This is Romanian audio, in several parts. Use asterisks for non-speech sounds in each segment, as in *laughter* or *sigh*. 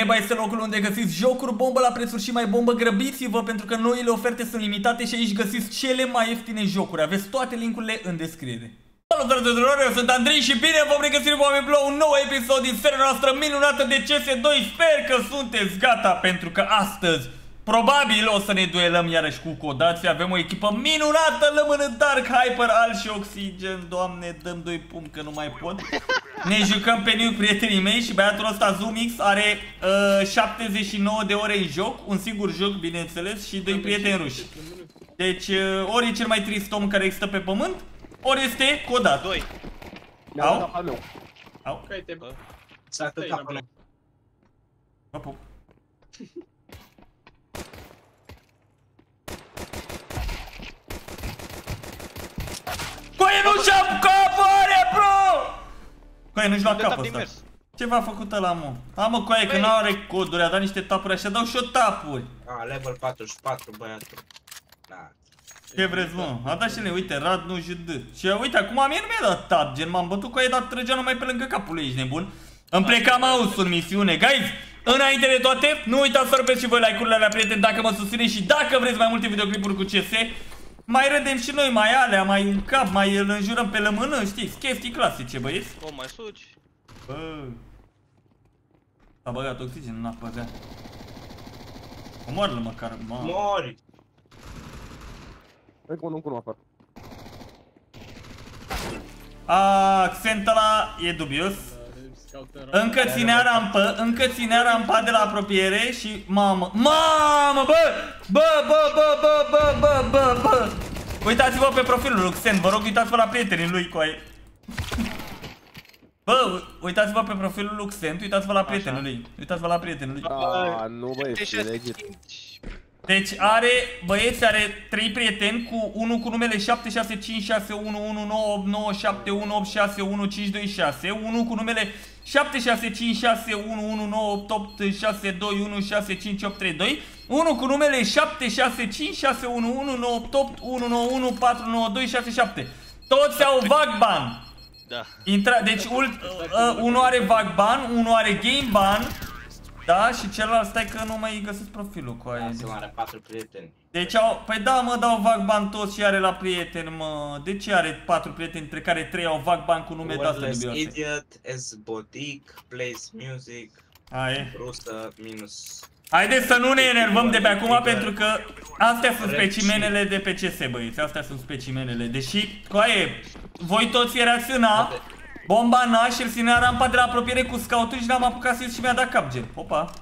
Neba este locul unde găsiți jocuri bombă la prețuri și mai bombă. Grăbiți-vă pentru că noile oferte sunt limitate și aici găsiți cele mai ieftine jocuri. Aveți toate linkurile în descriere. Salutare tuturor, eu sunt Andrei și bine v-am regăsit cu oameni un nou episod din seria noastră minunată de CS2 Sper că sunteți gata pentru că astăzi Probabil o să ne duelăm iarăși cu codați Avem o echipă minunată, lămână Dark Hyper, Al și Oxygen Doamne, dăm doi pum că nu mai pot Ne jucăm pe new prietenii mei și băiatul ăsta Zoomix are uh, 79 de ore în joc Un singur joc, bineînțeles, și doi prieteni ruși Deci, uh, ori e cel mai trist om care există pe pământ Ori este codat Doi Au? Au? Uite, bă. S-a căcat până. Vă pup Coaie nu și-a capare, bro! Coaie nu-și lua De tap capul din ăsta mers. Ce v-a făcut ăla, mă? A, mă, coaie, că Păi- n-are coduri, a dat niște tapuri așa, dau și eu tapuri A, level 44, băiatul. Da. Ce vreți, mă? A dat și ne, uite, Rad nu JD Și uite, acum mie nu mi-a dat tap, gen, m-am bătut cu aia, dar trăgea numai pe lângă capul lui, ești nebun? Îmi pleca mouse-ul în misiune, guys! Înainte de toate, nu uitați să rupeți și voi like-urile alea, prieteni, dacă mă susțineți și dacă vreți mai multe videoclipuri cu CS mai râdem și noi, mai alea, mai un cap, mai îl înjurăm pe lămână, știți, chestii clasice, băieți. O mai suci. Bă. S-a băgat oxigen în apă, da Omoară-l măcar, mă Mori! Încă unul, încă unul afară. Accent ăla e dubios Încă ținea rampă, încă ținea rampa de la apropiere și mamă, mamă, bă, bă, bă, bă, bă, bă, bă, bă, bă. Uitați-vă pe profilul lui Xen, vă rog uitați-vă la prietenii lui cu aia. Bă, uitați-vă pe profilul lui Xen, uitați-vă la prietenul lui, uitați-vă la prietenul lui. A, nu bă, Deci e legit. Deci are, băieți, are trei prieteni cu unul cu numele 765611989718618526, unul cu numele 7656119886216582, unul cu numele 76561198819149249267. Toți au vagban. Da Intra, deci ult, uh, unul are vagban, unul are game ban. Da, și celălalt stai că nu mai găsesc profilul cu aia. Să are patru prieteni. Deci au, păi da mă, dau vagban toți și are la prieteni mă. De ce are patru prieteni, dintre care trei au vagban cu nume de astea Wordless dubioase? Idiot, S Boutique, Plays Music, Hai. Rusă, minus... Haideți să nu ne enervăm de pe acum Tiger. pentru că astea sunt Red specimenele de pe CS băieți, astea sunt specimenele. Deși, coaie, voi toți erați în A, bomba în A și el ținea rampa de la apropiere cu scoutul și n-am apucat să și mi-a dat cap gen. Opa.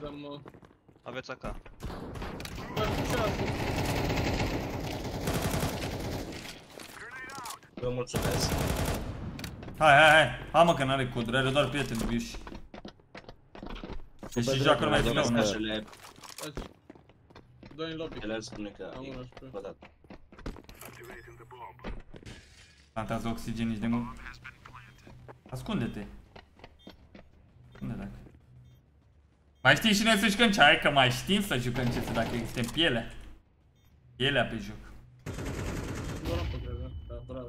za mną. Uh, Aveți AK. Vă mulțumesc. Hai, hai, hai. Hai mă că n-are cod, are doar prieteni biși. Deci nici acolo mai vreau, nu? Doi în lobby. El spune că am un HP. Plantează oxigen nici de mult. Ascunde-te. Mai știi și noi să jucăm ce? Hai că mai știm să jucăm ce dacă există pielea. Pielea pe joc. Doar am păcret, da? Da, bravo.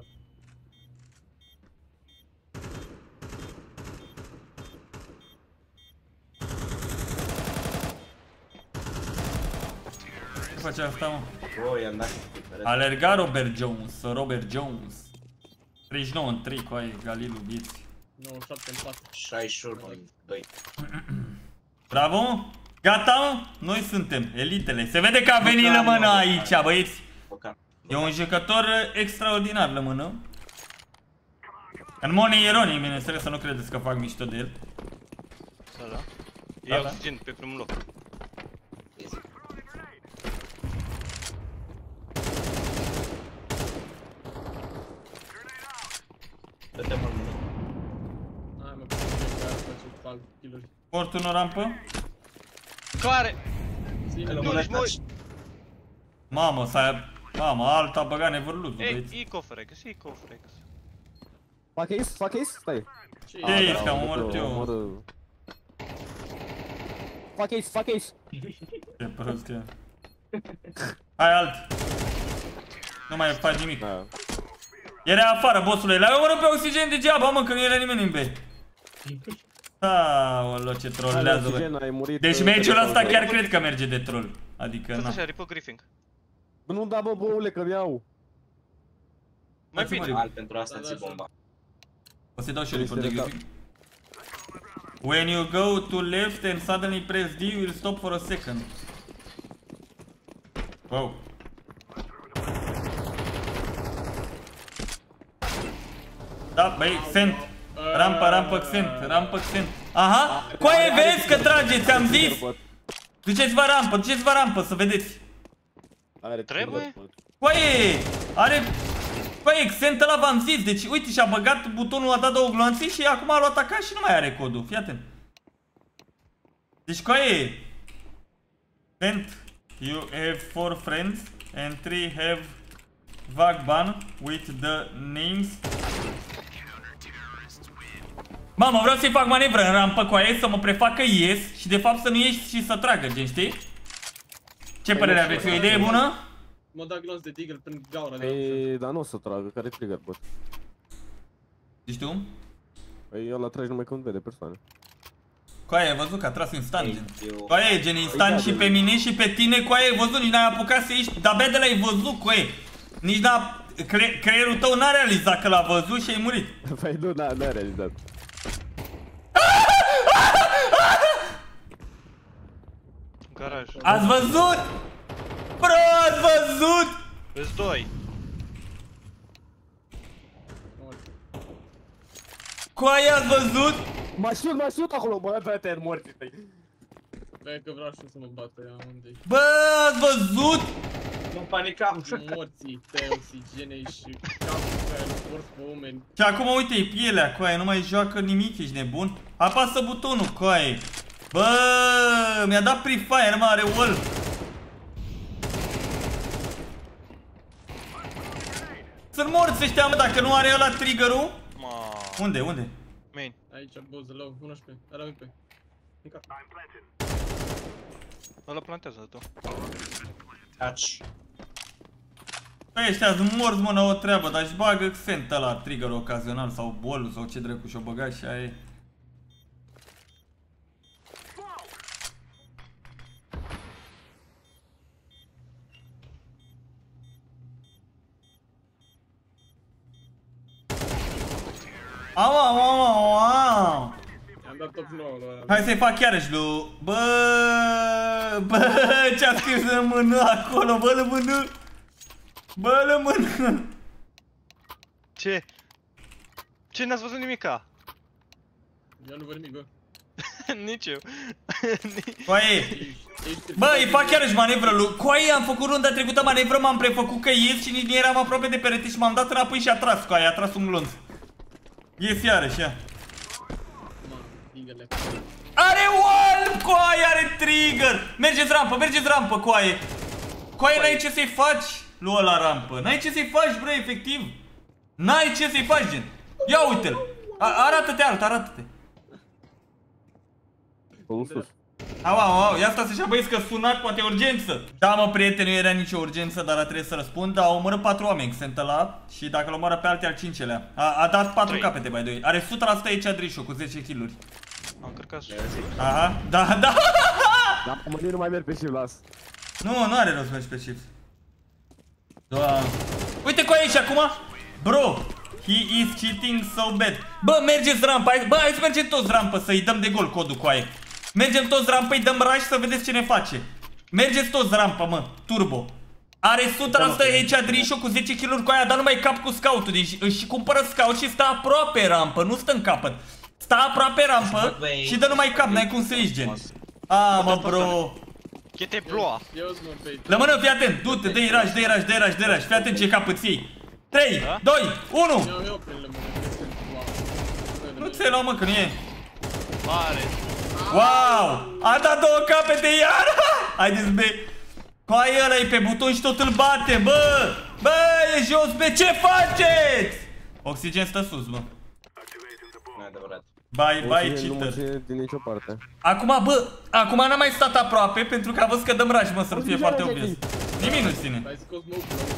Ce face asta, mă? Bă, i-am dat. Alerga Robert Jones, Robert Jones. 39 în 3 cu aia, Galilu vieții. 97 în 4. 61 în 2. Bravo, mă? Gata, mă? Noi suntem, elitele. Se vede că a venit lămână aici, băieți. Păcat. E un jucător extraordinar lămână. În mod ironic, bineînțeles, să nu credeți că fac mișto de el. Da, da Da, E da. oxigen pe primul loc Easy. Dă-te mă mână. Hai mă, că ce care face fal kill-uri. Portul în rampă. Care? Ține, Hello, Nu, mână, deci mă taci. Mamă, s-a... Mamă, alta a băgat nevorluzul, Ei, băieți. e cofrex, e cofrex Fac ace? Fac ace? Stai. ce Ce e? ești, că am omorât eu. omorât. Fac ace, fac ace. *laughs* Ce prost e. Hai alt. Nu mai faci nimic. Da. Era afară, bossule. L-ai omorât pe oxigen degeaba, mă, că nu era nimeni în B. Aoleo, ce trollează, bă. Oxigen, ai murit. Deci uh, meciul ăsta telefon. chiar cred că merge de troll. Adică, Tot na. așa, ripă griffing. Bă, Nu da, bă, boule, că mi-au. Mai Dați-mă bine. Al pentru asta Da, ți da, bomba. O să dau și eu Este report de de griffing. When you go to left and suddenly press D, you will stop for a second. Wow. Da, băi, sent. Rampă, rampă, sent, rampă, sent. Aha, coaie, vezi că trage, ți-am zis. Duceți-vă rampă, duceți-vă rampă, să vedeți. Are Trebuie? trigger, bă. Coaie, are... Coaie, Xent ăla v-am zis, deci uite și-a băgat butonul, a dat două gloanțe și acum a luat acasă și nu mai are codul, fii atent. Deci coaie, Xent, you have four friends and three have Vagban with the names Mamă, vreau să-i fac manevră în rampă cu aia, să mă prefac că ies și de fapt să nu ieși și să tragă, gen, știi? Ce părere nu aveți? știu. O idee bună? Mă dau glonț de tigre prin gaura de la Păi, dar nu o să tragă, care trigger, bă. Zici tu? Păi ăla tragi numai când vede persoane. Coaie, ai văzut că a tras instant, gen. Eu... Coaie, gen instant Păi da, și de- pe mine și pe tine, coaie, ai văzut, nici n-ai apucat să ieși, de-abia de l-ai văzut, coaie. Nici n-a... Cre creierul tău n-a realizat că l-a văzut și ai murit. *laughs* Păi nu, n-a n-a realizat. Ați văzut? Bro, ați văzut? Vezi doi. Coaie, ați văzut? Mă șut, mă șut acolo, bă, dă-te în morții tăi. Băi, că vreau și eu să mă bată, ia unde Bă, ați văzut? Nu panicam. Morții tăi, oxigenei și capul care nu porți pe oameni. Și acum uite, e pielea, coaie, nu mai joacă nimic, ești nebun? Apasă butonul, coaie. Bă, mi-a dat Free Fire, mă, are wall. Sunt morți ăștia, mă, dacă nu are ăla trigger-ul. Ma. Unde, unde? Main. Aici, boză, low, 11, ăla pe. În cap. Ăla plantează tu. Taci. Păi ăștia sunt morți, mă, n-au o treabă, dar își bagă Xent ăla, trigger ocazional sau bol sau ce dracu și-o băga și aia e. Hai să-i fac iarăși lui... Bă, bă, *laughs* ce-a scris în mână acolo, bă, la mână. Bă, la mână. Ce? Ce n-ați văzut nimica? Eu nu văd nimic, bă. *laughs* Nici eu. *laughs* Coaie, Ești- ești- bă, îi fac iarăși manevră lui... Coaie, am făcut runda trecută manevră, m-am prefăcut că ies și nici nu eram aproape de perete și m-am dat înapoi și a tras, coaie, a tras un glonț. Ies iarăși, ia. Mă, tigăle. Are wall, coaie, are trigger. Mergeți rampă, mergeți rampă, coaie. Coaie, n-ai ce să-i faci lui ăla rampă. N-ai ce să-i faci, bre, efectiv. N-ai ce să-i faci, gen. Ia uite-l. A- Arată-te alt, arată-te. Pe un sus. Au, au, au, ia stați așa băieți că sunat, poate e urgență Da mă prieteni, nu era nicio urgență, dar a trebuit să răspund Au omorât patru oameni, sunt ăla Și dacă îl omoară pe alte al cincelea A, a dat patru Trei. capete, by the way Are 100% aici Adrișu, cu 10 kill-uri Am încărcat și... Aha, da, *laughs* da. Dar pe mâine nu mai merg pe shift, las. Nu, nu are rost să mergi pe shift. Doamne. Uite cu aici acum. Bro He is cheating so bad. Bă, mergeți rampă, hai, bă, hai să mergem toți rampă Să-i dăm de gol codul cu aia Mergem toți rampă, îi dăm rush să vedeți ce ne face. Mergeți toți rampă, mă, turbo. Are 100% aici Adrișo cu 10 kg cu aia, dar nu mai cap cu scoutul Deci își cumpără scout și stă aproape rampă, nu stă în capăt Stă aproape rampă Băi. și dă numai cap, n-ai cum să ieși gen A, mă, bro Chete bloa. Eu sunt mă pe Lămână, fii atent, du-te, dă-i rush, dă-i rush, dă-i rush, dă-i rush, fii atent ce cap îți iei 3, Da? 2, 1 Eu, eu prin lămână, este wow. Nu ți-ai luat mă că nu e Are. Wow, a dat două capete iar *laughs* Haideți be Coaie ăla e pe buton și tot îl bate, bă Bă, e jos, be, ce faceți? Oxigen stă sus, bă Nu e adevărat. Bye, bye, Oxigen nu cheater merge din nicio parte. Acum, bă, acum n-am mai stat aproape Pentru că a văzut că dăm rush, mă, să nu fie Oxigen foarte merge obvious Nimic nu ține Ai scos smoke-ul ăla.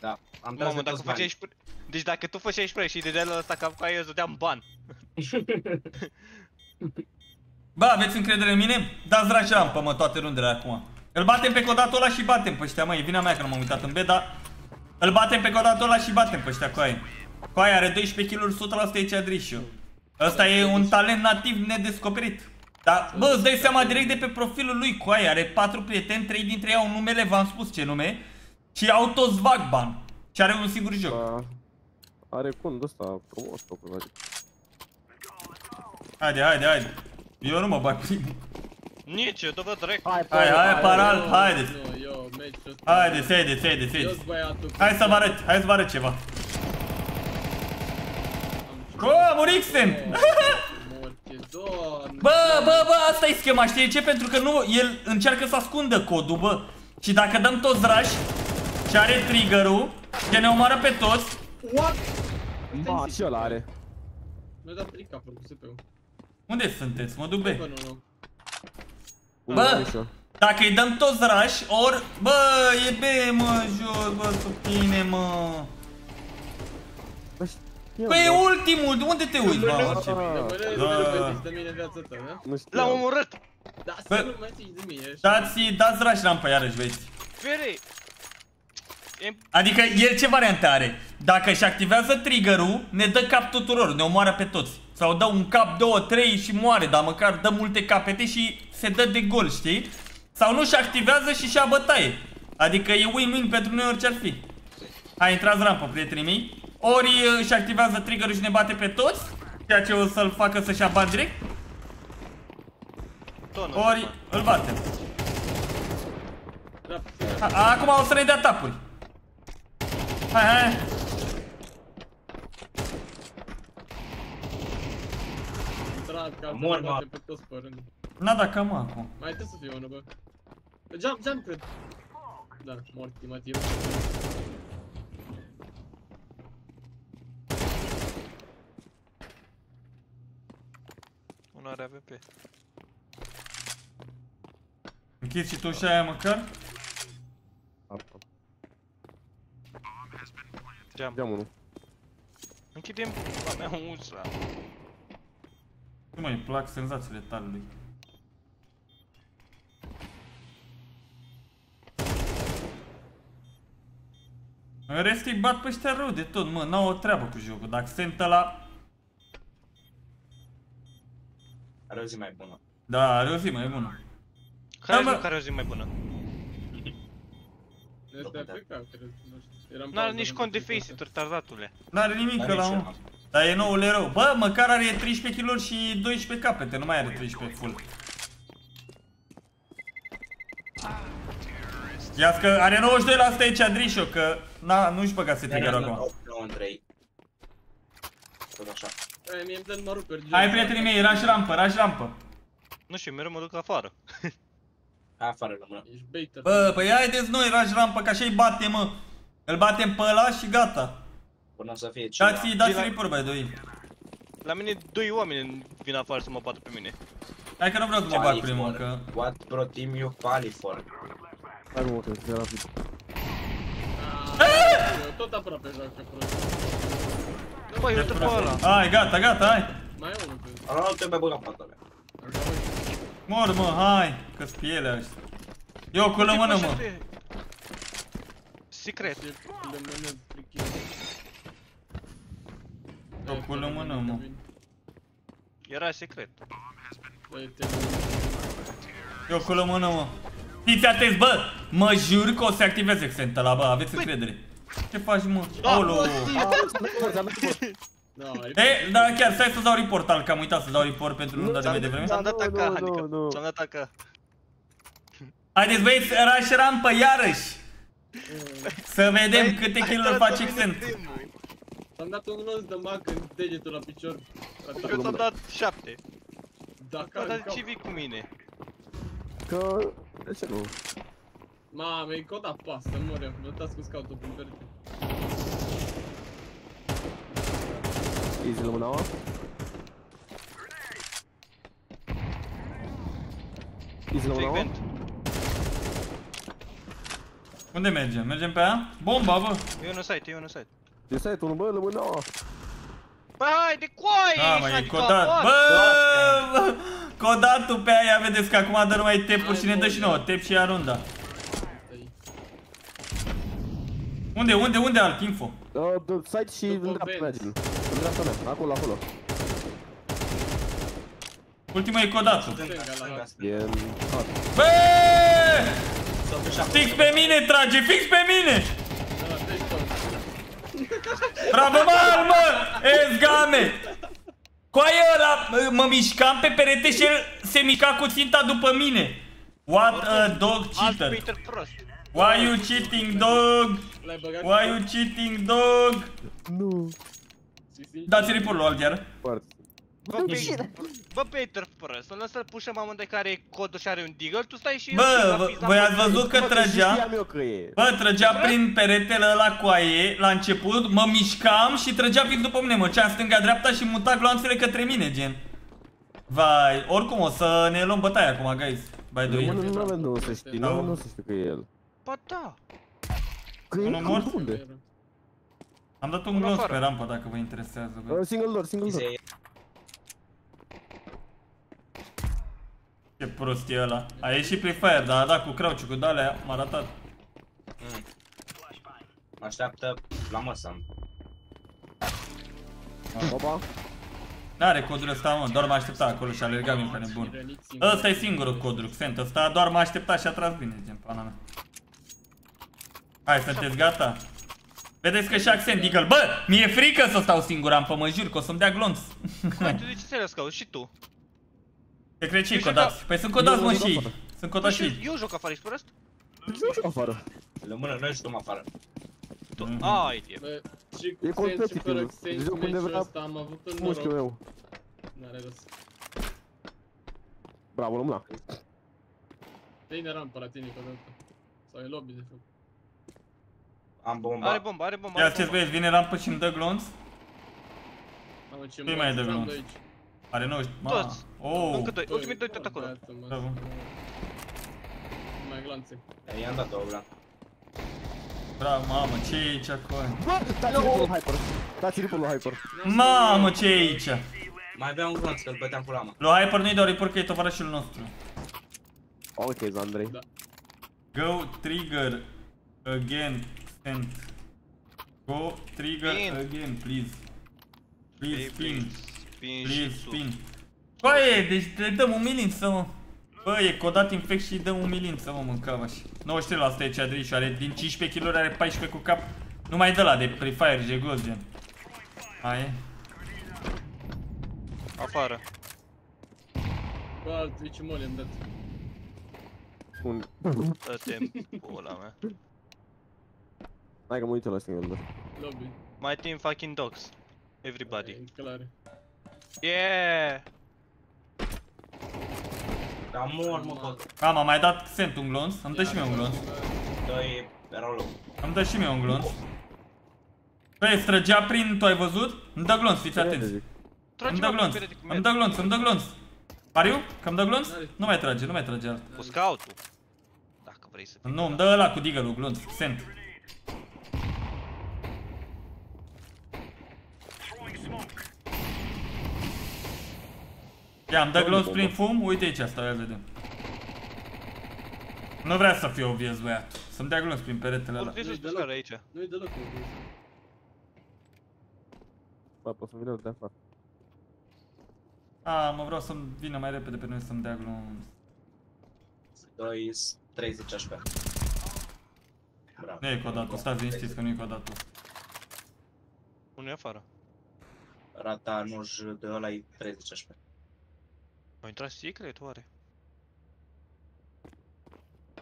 Da. Am tras Mamă, de dacă toți făceai spray... Deci dacă tu făceai spray și de la ăsta cap cu aia, eu îți dădeam ban. *laughs* Bă, aveți încredere în mine? Dați dragi rampă, mă, toate rundele acum. Îl batem pe codatul ăla și batem pe ăștia, mă, e vina mea că nu m-am uitat în B, dar... Îl batem pe codatul ăla și batem pe ăștia cu aia. Cu aia are 12 kg 100% aici Adrișiu. Ăsta e un talent nativ nedescoperit. Dar, bă, îți dai seama direct de pe profilul lui cu aia. Are 4 prieteni, 3 dintre ei au numele, v-am spus ce nume. Și au toți Vagban. Și are un singur joc. Da. Are cund ăsta frumos, tocul, adică. Haide, haide, haide. Eu nu mă bag primul. Nici, eu te văd direct. Hai, Hai, hai, paral, Eu- haideți. Nu, eu, meciul ăsta. Haideți, haideți, haideți, Eu-s haideți. băiatul. Hai să vă arăt, hai să vă arăt ceva. Bă, Morixen! Morție, doamne. Bă, bă, bă, asta e schema, știi ce? Pentru că nu, el încearcă să ascundă codul, bă. Și dacă dăm toți rași și are trigger-ul, ce ne omoară pe toți, What? Ma, și ăla are. Mi-a dat prin capul cu SP-ul. unde sunteți? Mă duc Bă, B. nu, nu. Bă! Are și eu. Dacă îi dăm toți rași, ori, bă, e B, mă, jos, bă, sub tine, mă. Bă, știu, Păi e bă. ultimul, unde te uiți, mă? Ah, Rămâne, Da. nu mai zici de mine viața ta, da? Nu știu. L-am omorât! Da, Bă. să nu mai zici de mine. așa. Dați, dați rași rampă iarăși, vezi. Fere! E... Adică el ce variante are? Dacă își activează trigger-ul, ne dă cap tuturor, ne omoară pe toți. Sau dă un cap, două, trei și moare, dar măcar dă multe capete și se dă de gol, știi? Sau nu și activează și și-a bătaie. Adică e win-win pentru noi orice ar fi. Hai, intrați rampă, prietenii mei. Ori uh, își activează trigger-ul și ne bate pe toți, ceea ce o să-l facă să-și ia bani direct, Tonul. ori îl batem. Da, A- Acum o să ne dea tapuri. Hai, hai. drag, că Mor, altfel mă. bate pe toți pe rând. N-a dat cam acum. Mai trebuie să fie unul, bă. Jump, jump, cred. Da, morti, Matiu. Unul are AVP. Închizi și tu și aia măcar? Geam. Geamul nu. Închidem a mea ușa. Nu mai îmi plac senzațiile tale lui. În rest îi bat pe ăștia rău de tot, mă, n-au o treabă cu jocul. Dacă sunt la... Are o zi mai bună. Da, are o zi mai bună. Care Da, da, bă. care o zi mai bună? Este da. AFK, cred. Nu știu. Eram N-are pauză, nici nu cont de știu face it retardatule. N-are nimic Dar ăla, nici eu mă. n-am. Dar e noul erou. Bă, măcar are 13 kg și 12 capete, nu mai are 13 full. Ia că are 92% aici Adrișo, că na, nu-și băgase trigger acum. 8 între ei. Tot așa. Aia, mie îmi dă numărul pe Hai prietenii mei, rași rampă, rași rampă. Nu știu, mereu mă duc afară. Hai afară rămână. Ești baiter. Bă, păi haideți noi, rași rampă, că așa-i bate, mă. Îl batem pe ăla și gata. Până să fie cineva. Dați-i, dați Gila- report, by the way. La mine doi oameni vin afară să mă bată pe mine. Hai că nu vreau să mă bag primul, că... What pro team you quali for? Hai mă, că se rapid. Eu tot aproape joacă prost. Nu bă, eu te pe ăla. Hai, gata, gata, hai. Mai e unul pe Ăla nu trebuie băgat pe mea. Mor, mă, hai, că-s pielea ăștia. Eu cu lămână, mă. Secret. Ce le mână frichit. Eu cu lămână, mă. Era secret. Eu cu lămână, mă. Fiți atenți, bă! Mă jur că o să activeze Xenta la bă, aveți încredere. Ce faci, mă? Olo! Da, E, da, chiar, stai să dau report, al, că am uitat să dau report pentru runda de mai devreme. Ți-am dat Nu, acá, nu, adică, nu. ți-am dat acá. Haideți, băieți, rush rampă, iarăși! Să vedem Hai- câte hai kill-uri dat face pe mine Xent. primul. Am dat un glonț de mac în degetul la picior. Eu ți-am dat șapte. Dacă Bă, în dar cap. ce vii cu mine? Că... De ce nu? Mamă, e coda pas, să mor eu. Notați cu scoutul prin perete. Easy la mânaua. Easy la Fake mânaua. vent. Unde mergem? Mergem pe aia? Bomba, bă! E unul site, e unul site. E site-ul, bă, lămâna. Bă, hai de coaie! Da, ești mă, e handicapat! codat. Bă, bă, codatul pe aia, vedeți că acum dă numai tep și ne dă și nouă. Tep și ia runda. Ai- Unde, unde, unde alt info? Uh, de site și După în dreapta mea, bench. Gil. În dreapta mea, acolo, acolo. Ultima e codatul. Stânga, Stânga, la stânga, la- stânga. E în... Ah, Bă! S-a dus și acolo. Fix pe mine trage, fix pe mine! Da, deci tot. Bravo, mal, mă! Ezgame! Coaie ăla, mă- mă mișcam pe perete și el se mișca cu ținta după mine. What a dog Alt cheater. Peter prost. Why you cheating dog? L-ai băgat? Why you cheating dog? Nu. Și sincer, Dați report lui Algher. Foarte. Bă, Peter, bă, Peter prost. Lăsă-l pușăm amândoi care are codul și are un deagle, tu stai și... Bă, la vă- pizza voi mă. ați văzut că Bă, și trăgea? știam eu că e. Bă, trăgea prin peretele ăla cu aie la început, mă mișcam și trăgea fix după mine, mă ceam stânga-dreapta și muta gloanțele către mine, gen. Vai, oricum o să ne luăm bătaia acum, guys. By the way. Nu, nu avem de unde să știi, Da. nu avem de unde să știu că e el. Ba da. Că e Unul mort? unde? Am dat un Unul glonț afară. pe rampă dacă vă interesează. bă. Uh, Single door, single door. Easy. Ce prost e ăla. A ieșit Free Fire, dar a dat cu crouch cu dalea, m-a ratat. Mă așteaptă la măsă. Opa. N-are codul ăsta, mă, doar m-a așteptat acolo și alerga bine ca nebun. Ăsta e singurul codul, Xent, ăsta doar m-a așteptat și a tras bine, gen, pana mea. Hai, sunteți gata? Vedeți că și accent Eagle, bă, mi-e frică să stau singur, am pe mă jur, că o să-mi dea glonț. Bă, tu de ce ți-ai cauți? Și tu? Te cred ce Eu codați? Păi sunt codați, Eu mă, joc și ei. afară. Sunt Bă, codați și și ei. eu joc afară, ești prost? De ce nu știu afară? Lămână noi și tu mă afară. Tu, Mhm. ai, e. Bă, și E cu Sense și competitiv. fără Sense, Joc unde meciul vrea ăsta am avut un Mușchiul noroc. meu. N-are rost. Bravo, lămâna. Vine rampă la tine că dată. Sau e lobby de fapt. Am bomba. Are bomba, are bomba. Ia are ce bomba. vezi, vine rampă și îmi dă glonț? Mamă, ce Cui mai dă am glonț? de aici. Are 90, ma. Toți. Oh, Încă doi, ultimii doi tot acolo. Băiatul, mă, Bravo. Mai glanțe. I-am dat două blan. bravo, mamă, ce e aici acolo? Bă, dați ripple lui Hyper. Dați ripple lui Hyper. Mamă, ce e aici? Mai avea un glonț, că-l băteam cu lama. Lui Hyper nu-i dau report că e tovarășul nostru. Ok, Zandrei. Da. Go trigger again, send. Go trigger Spin. again, please. Please spin, Spin please și tu. spin. Băi, deci le dăm umilință, mă. Bă, e codat infect și îi dăm umilință, mă, mâncava și. 93% e Ceadri și are din 15 kg are 14 cu cap. Nu mai dă la de Free Fire, jegos, gen. Hai. e. Afară. Bă, alt Twitch mole am dat. Un... Dă-te pula mea. Hai că mă uit eu la single door. Lobby. My team fucking dogs. Everybody. E clar. Yeah! Dar mor, mă, bă. Am, am mai dat sent un glonț. Îmi dă și mie un glonț. Doi erau low. Îmi dă și mie un glonț. Băi, străgea prin, tu ai văzut? Îmi dă glonț, fiți atenți. Tragi Îmi dă mă, glonț, perete cu îmi med. dă glonț, îmi dă glonț. Pariu? Că îmi dă glonț? Nu mai trage, nu mai trage alt. Cu scout-ul. Dacă vrei să fii. Nu, îmi dă ăla cu digălul, glonț, sent. Ia, îmi dă glonț prin fum, uite aici asta, ia vedem. Nu vrea să fie obvious, băiat. Să-mi dea glonț prin peretele ăla. Urcă sus pe deloc. scară aici. Nu-i deloc obvious. Bă, pot să vină de afară. A, mă vreau să-mi vină mai repede pe noi să-mi dea glonț. Doi 30 HP. Bravo. Nu e codatul, stați liniștiți că nu e codatul. Unul e afară. Rata nuj de ăla e 30 HP. Au intrat secret, oare?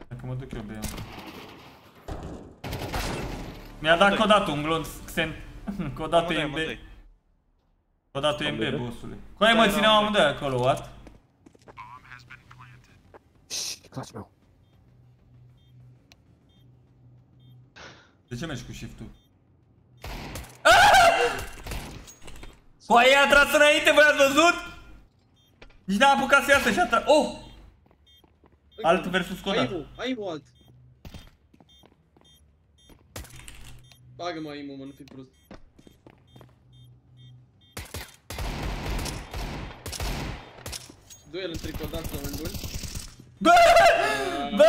Dacă mă duc eu pe el. Mi-a dat codatul un glonț, Xen. *laughs* Codatul e Amândoi, MB. amândoi. Codatul e Amândoi? MB, bossule. Cu aia mă Da, țineam da, amândoi acolo, what? Șșt, claci meu. De ce mergi cu shift-ul? Ah! Cu aia a tras înainte, voi ați văzut? Nici n-a apucat să iasă și a tras... Oh! Alt versus codat. Aibu, Aibu alt. Bagă-mă imu, mă, nu fi prost. Duel între codați la un bun. Bă! Bă!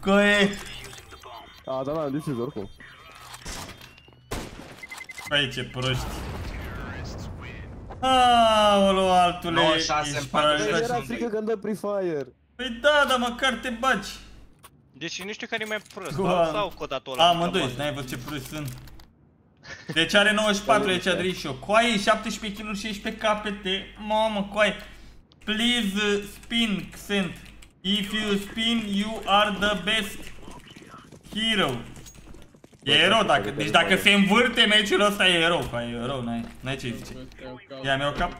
Coe! A, da, da, am defuz oricum. Băi, ce proști. Aolo, altule, 96 în ești 40. paralizat. Era frică când dă pre-fire. Păi da, dar măcar te bagi. Deci nu știu care e mai prost, Doamne. sau codatul ăla. Amândoi, n-ai văzut ce proști sunt. Deci are 94 aici Adrișo. Coaie, 17 kg 16 capete. Mamă, coaie. Please uh, spin, Xent. If you spin, you are the best hero. E erou, dacă, deci dacă se învârte meciul ăsta e erou, coaie, e erou, n-ai, n-ai ce zice. Bă, te iau cap. Ia, mi-au cap.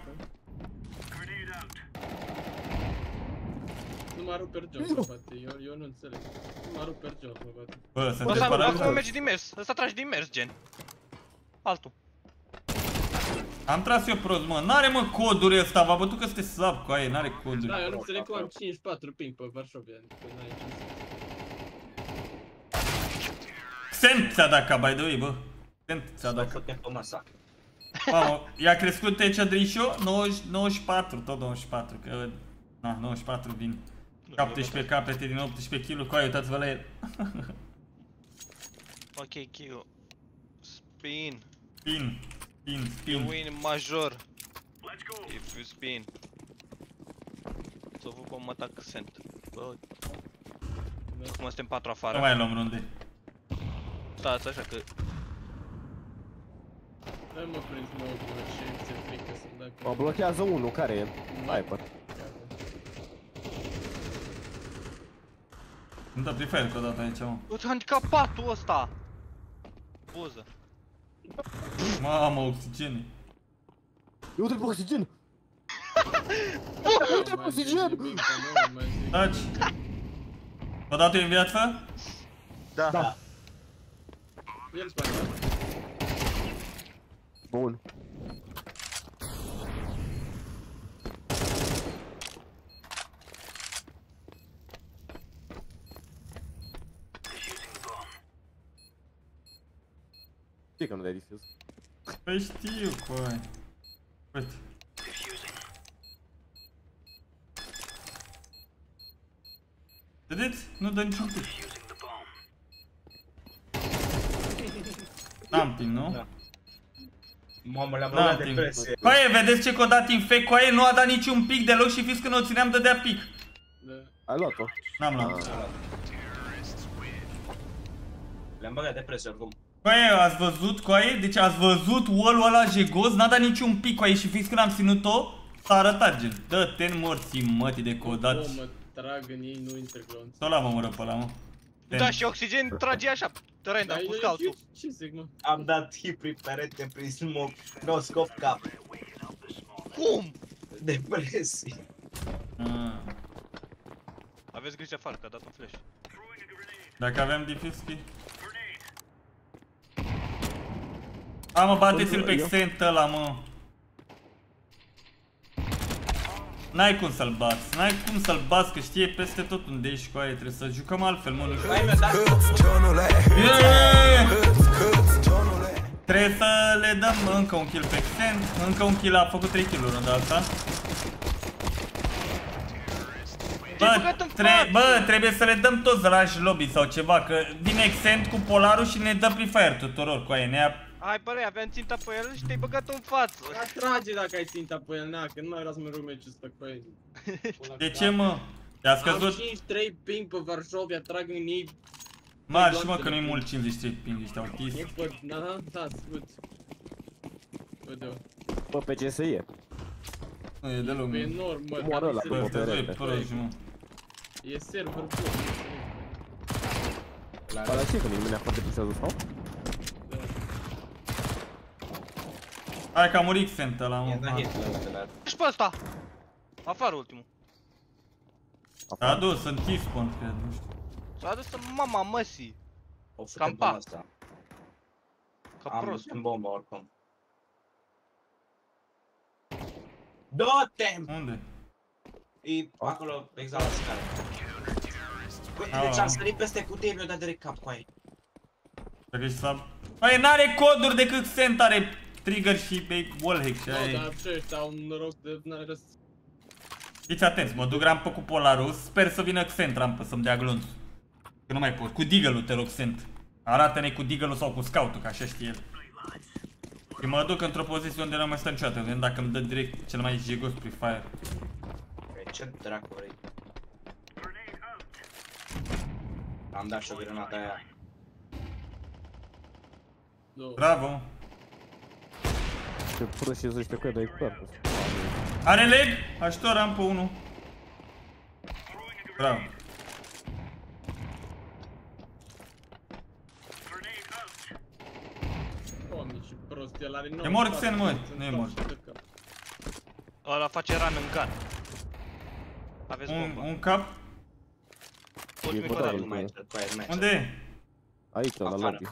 Nu mă ruper Jones, mă bate, eu, eu nu înțeleg. Nu mă ruper Jones, mă bate. Bă, Ăsta, sunteți ăsta paralizați. merge din mers, ăsta tragi din mers, gen. Altul. Am tras eu prost, mă. N-are mă coduri ăsta, v-a bătut că este slab, coaie, n-are coduri. Da, eu nu înțeleg cum am 54 ping pe Varsovia, adică n-ai ce să... Xent ți-a dat cap, by the way, bă. Xent ți-a dat Să cap. fătem pe masa. Mamă, i-a crescut Tece Adrișo 90, 94, tot 94, că... Na, 94 din 17 capete din 18 kg, coaie, uitați-vă la el. *laughs* Ok, kill. Spin. Spin, spin, You spin. win major. If you spin. Să vă mă atac sent. Bă, acum suntem patru Nu afară. mai luăm runde. Stați așa că... Dă mă prins mobul și ți-e frică să-mi dai Mă blochează unul, care e? Viper. Nu dă prefer că o dată aici, mă. Uite handicapatul ăsta! Buză. Mamă, oxigene. Eu trebuie oxigen! *laughs* Nu mai zic nimic, că nu mai zic. Taci. O dată în viață? Da. El spate. Bun. Știi că nu dai defuse. Păi știu, coaie. Uite. Vedeți? Nu dă niciun pic. N-am timp, nu? Da. Mamă, le-am N-am luat de timp. prese. Coaie, vedeți ce codat infect, coaie, nu a dat niciun pic deloc și fiți când o țineam dădea pic. Da. Ai luat-o? N-am luat. Le-am băgat de prese oricum. Coaie, ați văzut, coaie? Deci ați văzut wall-ul ăla jegos, n-a dat niciun pic, coaie, și fiți când am ținut-o, s-a arătat, gen. Dă-te în morții mătii de O, codați. mă trag în ei, nu intră glonț. Tot la mă mură pe ăla, mă. Da, și oxigen trage așa, random, Dar cu eu- scoutul. eu- Ce zic, mă? Am dat hip prin perete prin smoke, no scop cap. Cum? Depresie. Ah. Aveți grijă afară, că a dat un flash. Dacă aveam diffuse A, mă, bateți-l pe Eu- Xent ăla, mă. N-ai cum să-l bați, n-ai cum să-l bați, că știe peste tot unde ești cu aia, trebuie să jucăm altfel, mă, nu știu. Hai, mi-a dat Yeah! Trebuie să le dăm încă un kill pe Xent, încă un kill, a făcut 3 kill-uri runda asta. Bă, băgat în tre față. bă, trebuie să le dăm toți rush lobby sau ceva, că vine Xent cu polarul și ne dă pre-fire tuturor cu aia, ne ia... Hai, băi, aveam ținta pe el și te-ai băgat în față. Atrage dacă ai ținta pe el, na, că nu mai vreau să mă rog meciul ăsta cu el. *laughs* De ce, mă? I-a Am scăzut? 5-3 ping pe Varsovia, trag în ei. Mari și mă, că nu-i mult 53 ping, ești autist. Nu pot, na, da, scut. Văd eu. Bă, pe CSE. Nu e deloc, E mă. enorm, mă, Moară dar ăla, e Bă, server- pe te doi perete. proști, mă. E server bun. Ba, dar ce că nimeni a foarte pisează sau? Hai că a murit Xent ăla, I-am mă. dat hit la la Și pe ăsta. Afară ultimul. A dus în T-spawn, cred, nu știu. S-a dus în mama măsii. O făcut Campa. bomba asta. Ca Am prost. în bomba oricum. Do-te! Unde? E acolo, exact la scară. Băi, Ah. deci am sărit peste cutie, mi-a dat direct cap cu aia. Dacă ești sub. Păi n-are coduri decât Xent are trigger și pe wallhack și Nu, aia e. dar ce ăștia au un noroc de... n-are răs... Fiți atenți, mă duc rampă cu Polarus, sper să vină Xent rampă să-mi dea glonț. Că nu mai pot. Cu Deagle-ul te rog, Xent. Arată-ne cu Deagle-ul sau cu Scout-ul, că așa știe el. Și mă duc într-o poziție unde nu mai stă niciodată, vedem dacă îmi dă direct cel mai jegos Free Fire. Păi, Ce dracu vrei? Am dat și o grenată aia. Două. Bravo! Ce prost și ăștia cu ea, dar e clar. Are leg? Ajutor, rampă 1. Bravo. Doamne, ce prost, el are E mort Xen, mă, nu e mort. Ăla face run în gun. Aveți Un, bombă. un cap? Ultimii E cu bătaie. dat. Nu mai încerc cu aia, nu mai încerc. Unde e? Aici, la Afară. lobby.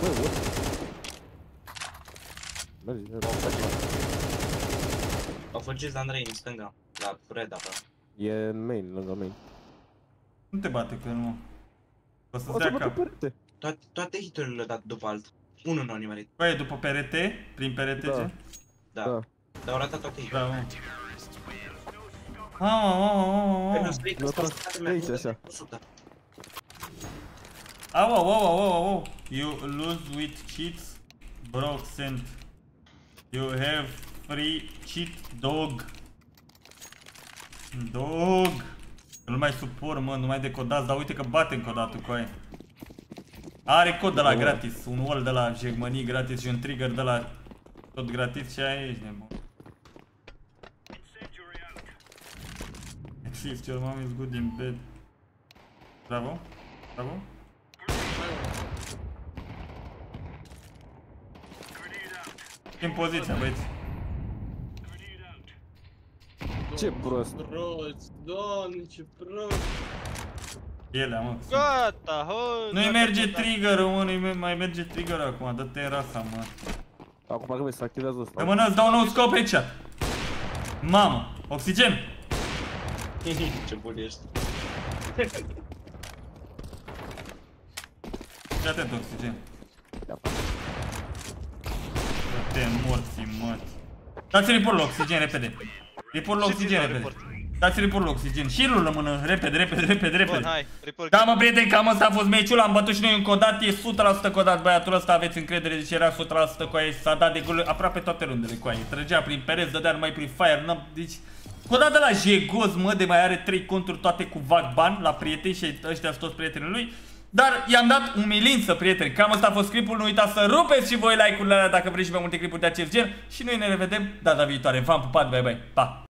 Bă, what? Mergi, mergi. Au fugit la Andrei în stânga. La Red aproape. E în main, lângă main. Nu te bate că nu. O să-ți O să dea mă cap. perete. Toate, toate hiturile le-a dat după alt. Unul nu a nimerit. Băi, după perete, prin perete Da. ce? Da. Da. Dar au ratat toate hiturile. Da, mă. Mamă, mamă, mamă, Păi nu mamă. strică, Nu, stau da, spatele de aici, meu, așa. 100. Au, au, au, au, au, au. You lose with cheats, bro, sent. You have free cheat dog. Dog. Nu mai suport, mă, nu mai decodați, dar uite că bate încă o dată cu aia. Are cod de la Da, mă. gratis, un wall de la Jegmanii gratis și un trigger de la tot gratis și aia ești nebun. If your mom is good in bed. Bravo. Bravo. În poziția, băieți. Ce prost. Prost, doamne, ce prost. Ele, mă. sunt. Gata, hă! Nu-i gata, merge gata. trigger-ul, mă, nu-i mai merge trigger acum, dă-te în rasa, mă. Acum parcă vezi, se activează Pe ăsta. mână îți dau nou scop aici. Mamă, oxigen. *laughs* Ce bun ești. Fii atent, oxigen. Da. Dă-te în morții, mă. Dați report la oxigen, repede. Report la Ce oxigen, ți-l dau repede. report? Dați report la oxigen. Și la mână, repede, repede, repede, Bun, repede. hai, report. Da, mă, prieteni, cam asta a fost meciul, am bătut și noi un codat, e 100% codat băiatul ăsta, aveți încredere, deci era 100% cu aia, s-a dat de gol aproape toate rundele cu aia, trăgea prin pereți, dădea numai prin fire, n deci... Codat de la Jegos, mă, de mai are 3 conturi toate cu Vagban la prieteni și ăștia sunt toți prietenii lui. Dar i-am dat umilință, prieteni. Cam asta a fost clipul. Nu uitați să rupeți și voi like-urile alea dacă vreți și mai multe clipuri de acest gen. Și noi ne revedem data viitoare. V-am pupat, bye bye. Pa!